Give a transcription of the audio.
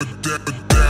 that, that.